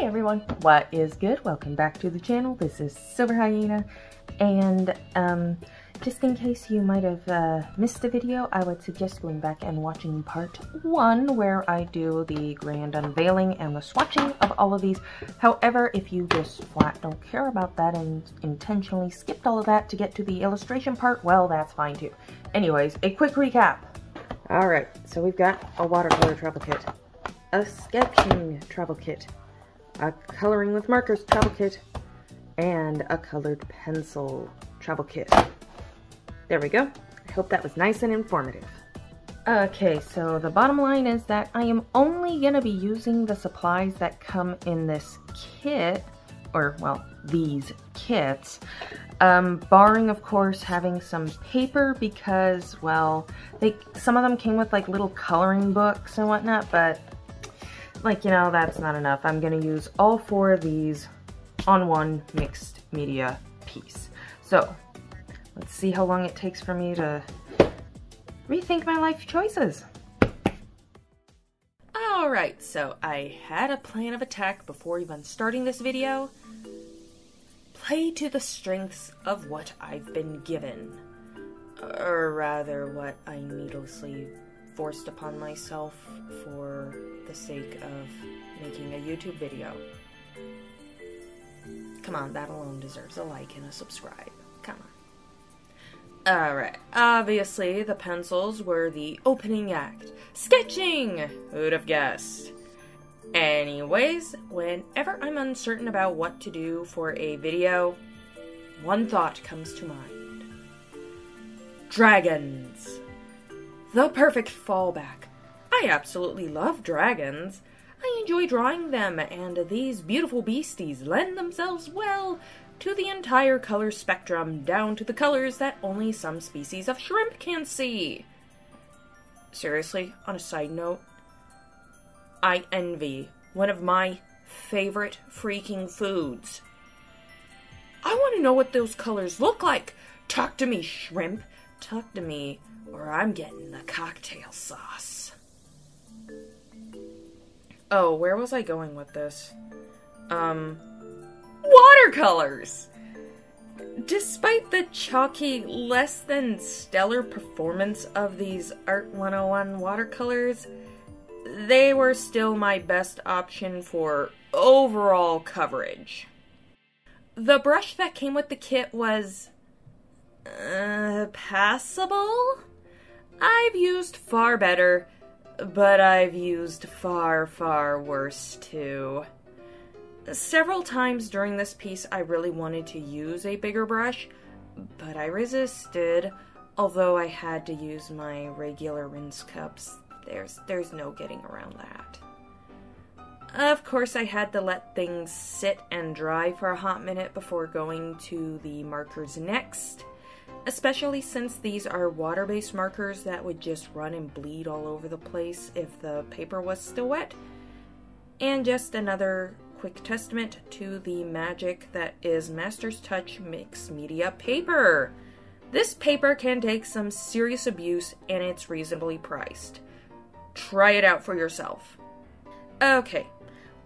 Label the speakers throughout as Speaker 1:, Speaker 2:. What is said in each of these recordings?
Speaker 1: Hey everyone, what is good? Welcome back to the channel. This is Silver Hyena, and um, just in case you might have uh, missed the video, I would suggest going back and watching part one, where I do the grand unveiling and the swatching of all of these. However, if you just flat don't care about that and intentionally skipped all of that to get to the illustration part, well, that's fine too. Anyways, a quick recap. Alright, so we've got a watercolor travel kit, a sketching travel kit, a coloring with markers travel kit, and a colored pencil travel kit. There we go. I hope that was nice and informative. Okay, so the bottom line is that I am only going to be using the supplies that come in this kit, or, well, these kits, um, barring, of course, having some paper because, well, they some of them came with, like, little coloring books and whatnot, but like, you know, that's not enough. I'm going to use all four of these on one mixed media piece. So, let's see how long it takes for me to rethink my life choices. Alright, so I had a plan of attack before even starting this video. Play to the strengths of what I've been given. Or rather, what I needlessly forced upon myself for the sake of making a YouTube video. Come on, that alone deserves a like and a subscribe. Come on. Alright, obviously the pencils were the opening act. Sketching! Who'd have guessed? Anyways, whenever I'm uncertain about what to do for a video, one thought comes to mind. Dragons! The perfect fallback. I absolutely love dragons. I enjoy drawing them, and these beautiful beasties lend themselves well to the entire color spectrum, down to the colors that only some species of shrimp can see. Seriously, on a side note, I envy one of my favorite freaking foods. I want to know what those colors look like. Talk to me, shrimp. Talk to me, or I'm getting the cocktail sauce. Oh, where was I going with this? Um, watercolors! Despite the chalky, less than stellar performance of these Art 101 watercolors, they were still my best option for overall coverage. The brush that came with the kit was. Uh, passable? I've used far better, but I've used far, far worse too. Several times during this piece, I really wanted to use a bigger brush, but I resisted. Although I had to use my regular rinse cups, there's there's no getting around that. Of course, I had to let things sit and dry for a hot minute before going to the markers next especially since these are water-based markers that would just run and bleed all over the place if the paper was still wet. And just another quick testament to the magic that is Master's Touch Mix Media paper. This paper can take some serious abuse and it's reasonably priced. Try it out for yourself. Okay,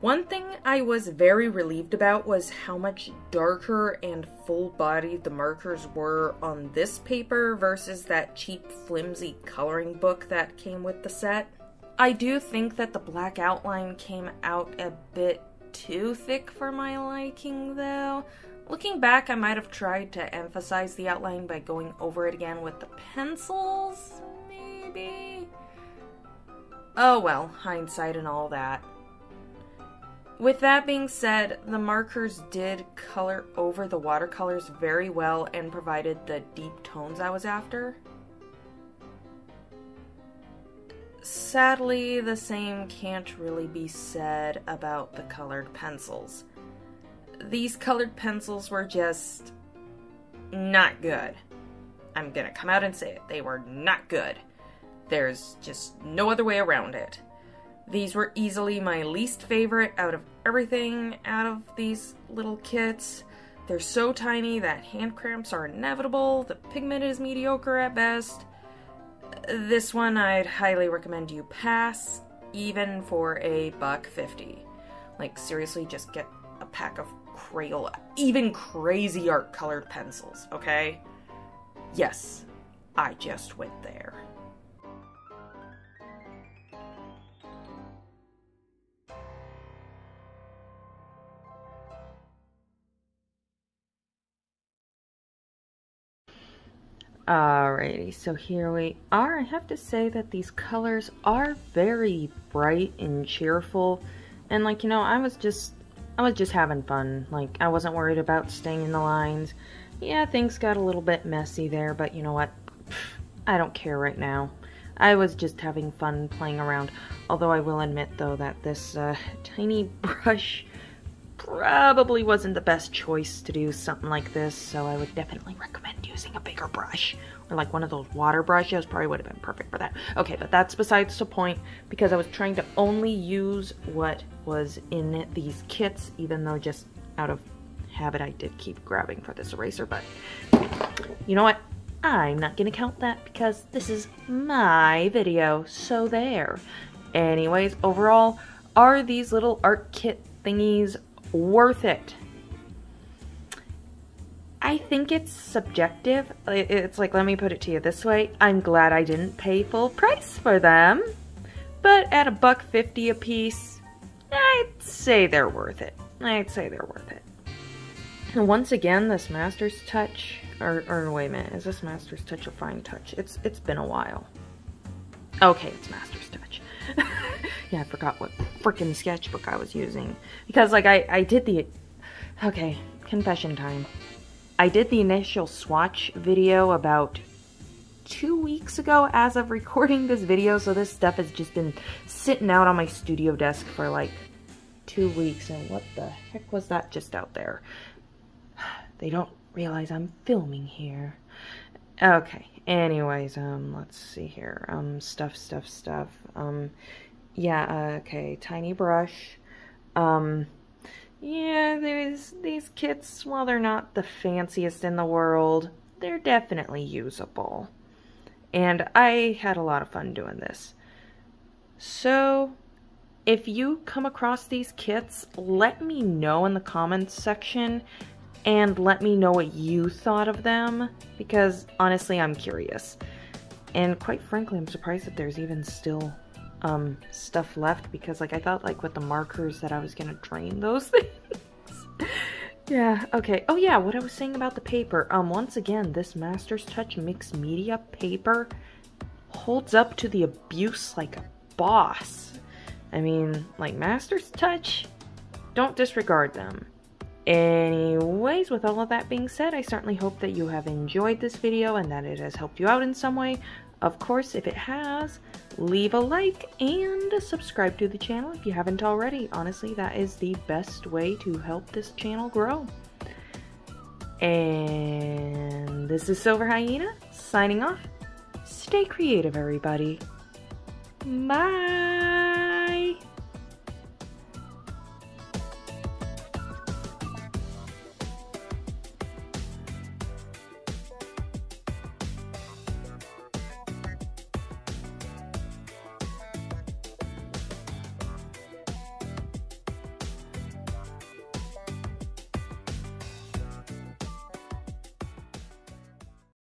Speaker 1: one thing I was very relieved about was how much darker and full-bodied the markers were on this paper versus that cheap flimsy coloring book that came with the set. I do think that the black outline came out a bit too thick for my liking though. Looking back, I might have tried to emphasize the outline by going over it again with the pencils, maybe? Oh well, hindsight and all that. With that being said, the markers did color over the watercolors very well and provided the deep tones I was after. Sadly, the same can't really be said about the colored pencils. These colored pencils were just not good. I'm gonna come out and say it. They were not good. There's just no other way around it. These were easily my least favorite out of everything out of these little kits. They're so tiny that hand cramps are inevitable. The pigment is mediocre at best. This one I'd highly recommend you pass, even for a buck fifty. Like, seriously, just get a pack of Crayola, even Cra-Z-Art colored pencils, okay? Yes, I just went there. Alrighty, so here we are. I have to say that these colors are very bright and cheerful. And like, you know, I was just, I was just having fun. Like, I wasn't worried about staying in the lines. Yeah, things got a little bit messy there, but you know what? I don't care right now. I was just having fun playing around. Although I will admit, though, that this uh, tiny brush probably wasn't the best choice to do something like this, so I would definitely recommend using a bigger brush. Or like one of those water brushes probably would have been perfect for that. Okay, but that's besides the point because I was trying to only use what was in these kits, even though just out of habit I did keep grabbing for this eraser, but you know what? I'm not gonna count that because this is my video, so there. Anyways, overall, are these little art kit thingies worth it? I think it's subjective. It's like, let me put it to you this way. I'm glad I didn't pay full price for them. But at a buck fifty a piece, I'd say they're worth it. I'd say they're worth it. And once again, this Master's Touch, or, or wait a minute, is this Master's Touch or Fine Touch? It's It's been a while. Okay, it's Master's Touch. yeah, I forgot what freaking sketchbook I was using. Because, like, I, I did the... Okay, confession time. I did the initial swatch video about two weeks ago as of recording this video, so this stuff has just been sitting out on my studio desk for like two weeks, and what the heck was that just out there? They don't realize I'm filming here. Okay, anyways, um, let's see here, um, stuff, stuff, stuff, um, yeah, uh, okay, tiny brush, um, yeah, these, these kits, while they're not the fanciest in the world, they're definitely usable. And I had a lot of fun doing this. So, if you come across these kits, let me know in the comments section and let me know what you thought of them because honestly, I'm curious. And quite frankly, I'm surprised that there's even still um, stuff left because like I thought like with the markers that I was gonna drain those things. yeah, okay. Oh yeah, what I was saying about the paper. Um, once again, this Master's Touch mixed media paper holds up to the abuse like a boss. I mean, like Master's Touch, don't disregard them. Anyways, with all of that being said, I certainly hope that you have enjoyed this video and that it has helped you out in some way. Of course, if it has, leave a like and subscribe to the channel if you haven't already. Honestly, that is the best way to help this channel grow. And this is Silver Hyena, signing off. Stay creative, everybody. Bye!